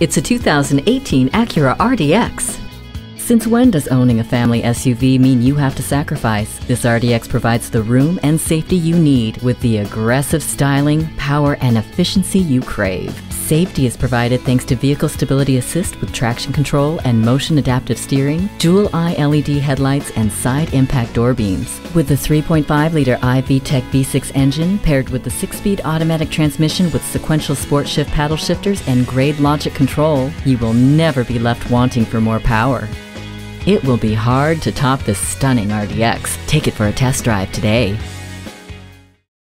It's a 2018 Acura RDX. Since when does owning a family SUV mean you have to sacrifice? This RDX provides the room and safety you need with the aggressive styling, power, and efficiency you crave. Safety is provided thanks to Vehicle Stability Assist with traction control and motion adaptive steering, Jewel Eye LED headlights, and side impact door beams. With the 3.5 liter iVTEC V6 engine paired with the 6 speed automatic transmission with sequential sport shift paddle shifters and grade logic control, you will never be left wanting for more power. It will be hard to top this stunning RDX. Take it for a test drive today.